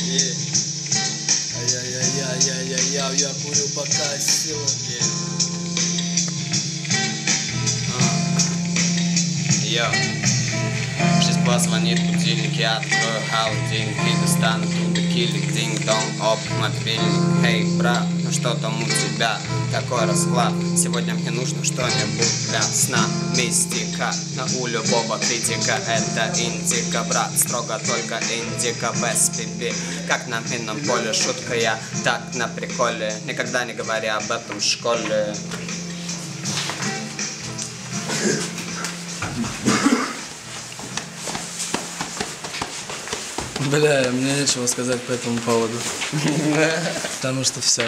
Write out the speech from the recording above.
Ай-яй-яй-яй-яй-яй, я курю пока сила. Йо. Сейчас позвонит будильник, я открою холодильник и достану туда килик, динг-донг, оп, мобильник. Эй, брат, ну что там у тебя? Какой расклад? Сегодня мне нужно что-нибудь для сна. Мистика, на у любого критика это индика, брат, строго только индика, без пипи. Как на минном поле, шутка я так на приколе, никогда не говоря об этом в школе. Бля, мне нечего сказать по этому поводу. Потому что все.